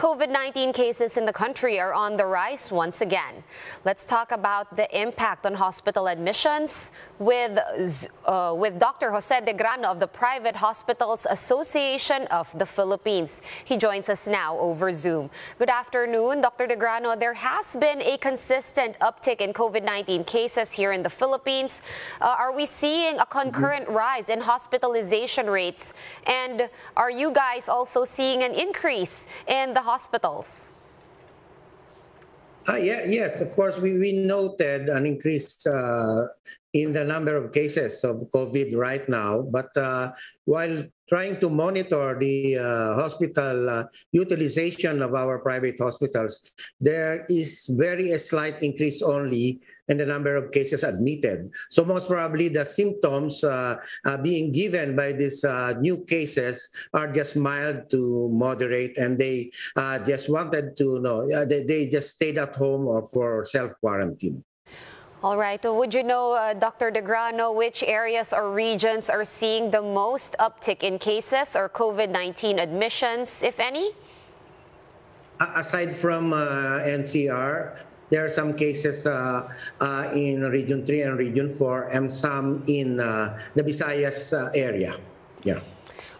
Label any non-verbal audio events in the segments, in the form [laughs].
COVID-19 cases in the country are on the rise once again. Let's talk about the impact on hospital admissions with, uh, with Dr. Jose de Grano of the Private Hospitals Association of the Philippines. He joins us now over Zoom. Good afternoon, Dr. de Grano. There has been a consistent uptick in COVID-19 cases here in the Philippines. Uh, are we seeing a concurrent mm -hmm. rise in hospitalization rates? And are you guys also seeing an increase in the hospitals? Uh, yeah, yes, of course, we, we noted an increase uh, in the number of cases of COVID right now. But uh, while trying to monitor the uh, hospital uh, utilization of our private hospitals, there is very a slight increase only in the number of cases admitted. So most probably the symptoms uh, uh, being given by these uh, new cases are just mild to moderate and they just wanted to know, they, they just stayed at home or for self-quarantine. All right. Would you know, uh, Dr. De Grano, which areas or regions are seeing the most uptick in cases or COVID-19 admissions, if any? Aside from uh, NCR, there are some cases uh, uh, in Region 3 and Region 4 and some in uh, the Visayas uh, area. Yeah.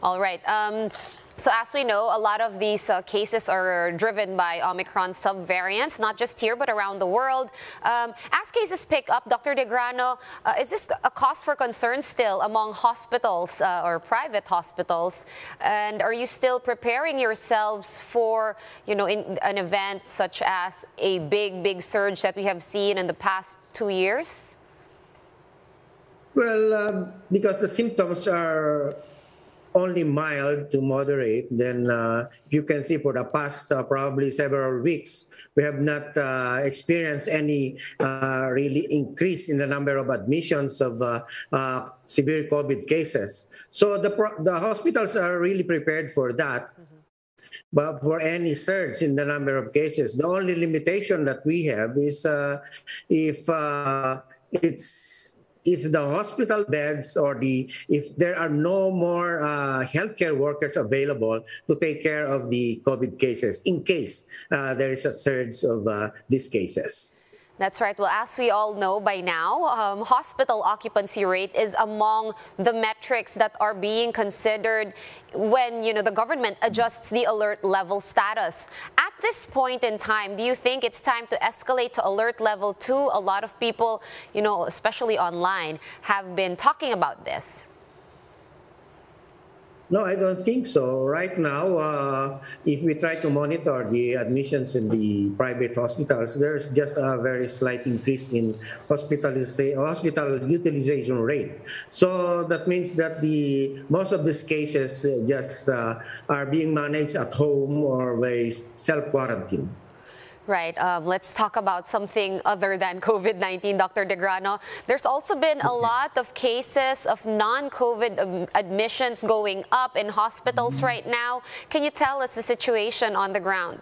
All right. Um, so as we know, a lot of these uh, cases are driven by Omicron subvariants, not just here, but around the world. Um, as cases pick up, Dr. De Grano, uh, is this a cause for concern still among hospitals uh, or private hospitals? And are you still preparing yourselves for, you know, an event such as a big, big surge that we have seen in the past two years? Well, um, because the symptoms are only mild to moderate, then uh, you can see for the past uh, probably several weeks, we have not uh, experienced any uh, really increase in the number of admissions of uh, uh, severe COVID cases. So the, the hospitals are really prepared for that. Mm-hmm. But for any surge in the number of cases, the only limitation that we have is if it's if the hospital beds or the if there are no more uh, healthcare workers available to take care of the COVID cases in case uh, there is a surge of uh, these cases. That's right. Well, as we all know by now, um, hospital occupancy rate is among the metrics that are being considered when you know the government adjusts the alert level status. At this point in time, do you think it's time to escalate to alert level two? A lot of people, you know, especially online, have been talking about this. No, I don't think so. Right now, uh, if we try to monitor the admissions in the private hospitals, there's just a very slight increase in hospital utilization rate. So that means that the most of these cases just uh, are being managed at home or by self-quarantine. Right. Um, let's talk about something other than [laughs] COVID-19, Dr. De Grano. There's also been a lot of cases of non-COVID um, admissions going up in hospitals mm-hmm. right now. Can you tell us the situation on the ground?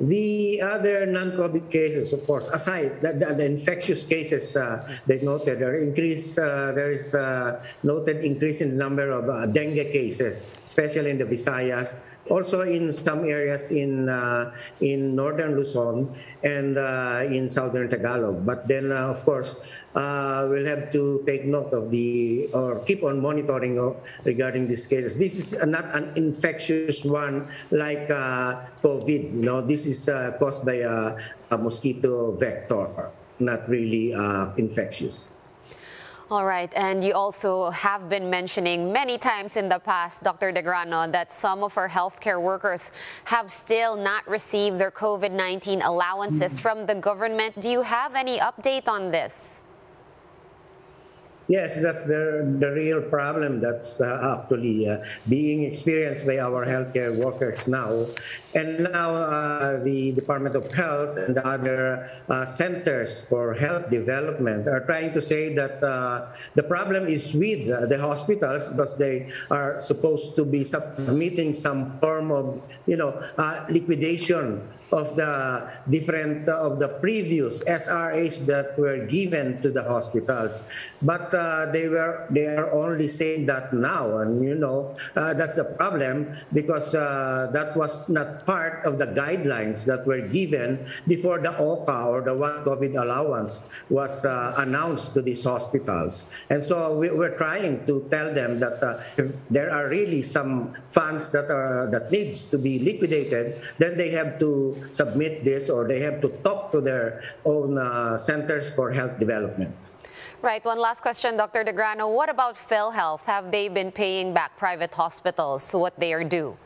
The other non-COVID cases, of course, aside the, the, the infectious cases, uh, they noted there increase. Uh, there is a noted increase in the number of uh, dengue cases, especially in the Visayas, also in some areas in uh, in northern Luzon and uh, in southern Tagalog. But then, uh, of course, uh, we'll have to take note of the or keep on monitoring regarding these cases. This is not an infectious one like uh, COVID. You know, this is uh, caused by a, a mosquito vector, not really infectious. All right, and you also have been mentioning many times in the past, Dr. De Grano, that some of our healthcare workers have still not received their COVID-19 allowances mm -hmm. from the government. Do you have any update on this? Yes, that's the, the real problem that's uh, actually uh, being experienced by our healthcare workers now. And now uh, the Department of Health and other uh, centers for health development are trying to say that uh, the problem is with the hospitals because they are supposed to be submitting some form of, you know, uh, liquidation of the different uh, of the previous SRAs that were given to the hospitals. But uh, they were they are only saying that now, and you know uh, that's the problem because uh, that was not part of the guidelines that were given before the OCA or the one COVID allowance was uh, announced to these hospitals. And so we, we're trying to tell them that uh, if there are really some funds that are that needs to be liquidated, then they have to submit this or they have to talk to their own uh, centers for health development. Right. One last question, Dr. De Grano. What about PhilHealth? Have they been paying back private hospitals what they are due?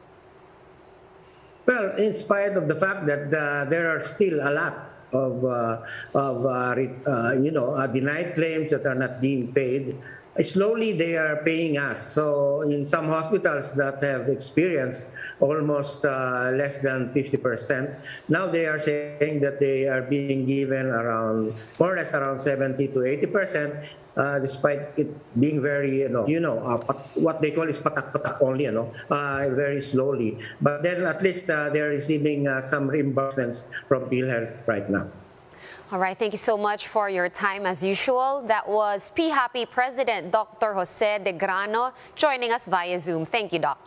Well, in spite of the fact that uh, there are still a lot of, uh, of uh, uh you know, uh, denied claims that are not being paid, slowly they are paying us. So in some hospitals that have experienced almost uh, less than 50%, now they are saying that they are being given around more or less around 70 to 80%. Uh, despite it being very, you know, you know, uh, what they call is patak-patak only, you know, uh, very slowly. But then at least uh, they're receiving uh, some reimbursements from PhilHealth right now. All right, thank you so much for your time as usual. That was PHAPI President Dr. Jose De Grano joining us via Zoom. Thank you, Doc.